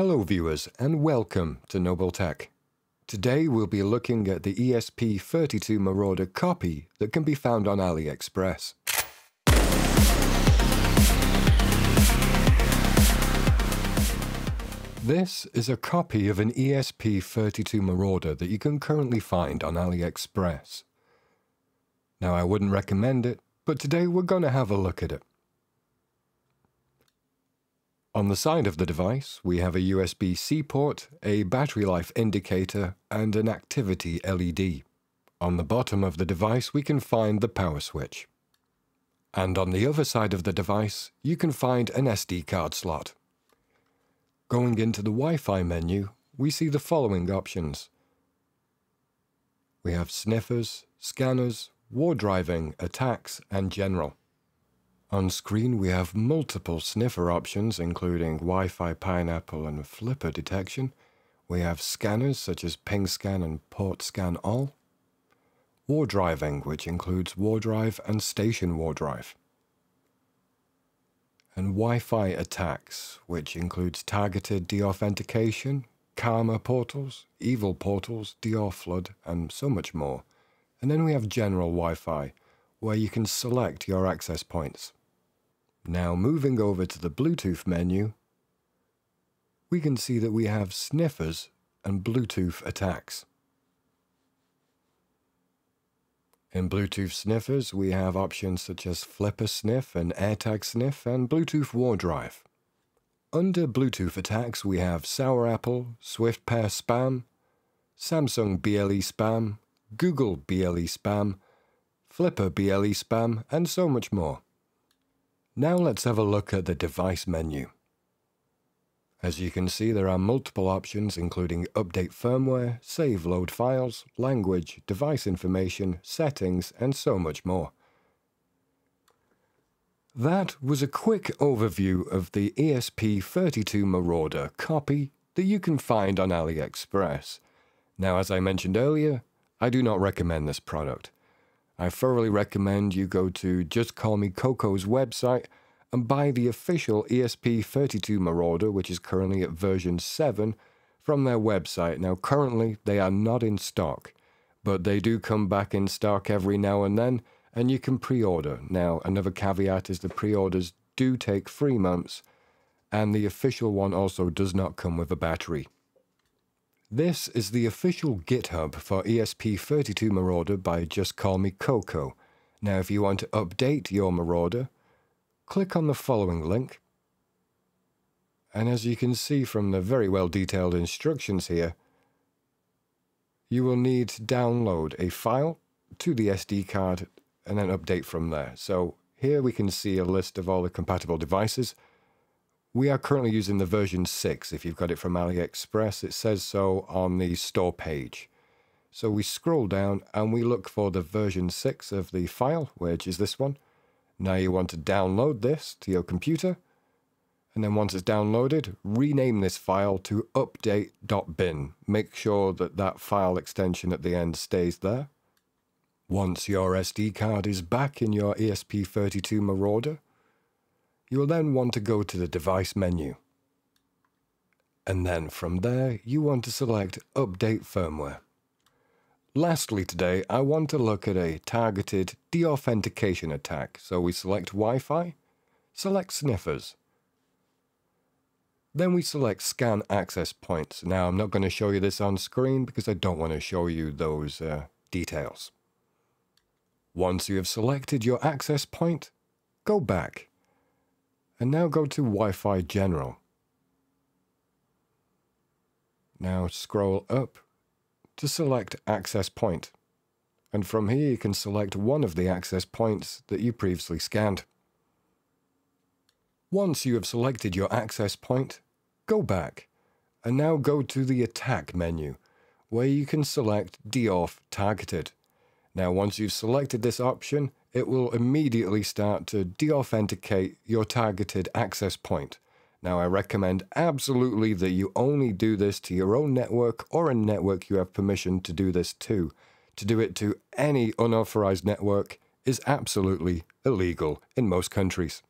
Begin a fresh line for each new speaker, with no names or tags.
Hello viewers and welcome to Nobul Tech. Today we'll be looking at the ESP32 Marauder copy that can be found on AliExpress. This is a copy of an ESP32 Marauder that you can currently find on AliExpress. Now I wouldn't recommend it, but today we're going to have a look at it. On the side of the device, we have a USB-C port, a battery life indicator, and an activity LED. On the bottom of the device, we can find the power switch. And on the other side of the device, you can find an SD card slot. Going into the Wi-Fi menu, we see the following options. We have sniffers, scanners, war driving, attacks, and general. On screen we have multiple sniffer options including Wi-Fi pineapple and flipper detection. We have scanners such as ping scan and port scan all. War driving which includes war drive and station war drive. And Wi-Fi attacks which includes targeted deauthentication, karma portals, evil portals, deauthflood and so much more. And then we have general Wi-Fi where you can select your access points. Now moving over to the Bluetooth menu, we can see that we have sniffers and Bluetooth attacks. In Bluetooth sniffers, we have options such as Flipper Sniff and AirTag Sniff and Bluetooth War Drive. Under Bluetooth attacks, we have Sour Apple, Swift Pair Spam, Samsung BLE Spam, Google BLE Spam, Flipper BLE Spam, and so much more. Now let's have a look at the device menu. As you can see, there are multiple options including update firmware, save load files, language, device information, settings, and so much more. That was a quick overview of the ESP32 Marauder copy that you can find on AliExpress. Now, as I mentioned earlier, I do not recommend this product. I thoroughly recommend you go to JustCallMeKoKo's website and buy the official ESP32 Marauder, which is currently at version 7, from their website. Now, currently, they are not in stock, but they do come back in stock every now and then, and you can pre order. Now, another caveat is the pre orders do take three months, and the official one also does not come with a battery. This is the official GitHub for ESP32 Marauder by JustCallMeKoKo. Now, if you want to update your Marauder, click on the following link. And as you can see from the very well detailed instructions here, you will need to download a file to the SD card and then update from there. So here we can see a list of all the compatible devices. We are currently using the version 6. If you've got it from AliExpress, it says so on the store page. So we scroll down and we look for the version 6 of the file, which is this one. Now you want to download this to your computer. And then once it's downloaded, rename this file to update.bin. Make sure that that file extension at the end stays there. Once your SD card is back in your ESP32 Marauder, you will then want to go to the device menu. And then from there, you want to select Update Firmware. Lastly today, I want to look at a targeted deauthentication attack. So we select Wi-Fi, select sniffers. Then we select scan access points. Now I'm not going to show you this on screen because I don't want to show you those uh, details. Once you have selected your access point, go back and now go to Wi-Fi General. Now scroll up to select Access Point. And from here you can select one of the access points that you previously scanned. Once you have selected your access point, go back and now go to the Attack menu where you can select Deauth Targeted. Now once you've selected this option, it will immediately start to deauthenticate your targeted access point. Now, I recommend absolutely that you only do this to your own network or a network you have permission to do this to. To do it to any unauthorized network is absolutely illegal in most countries.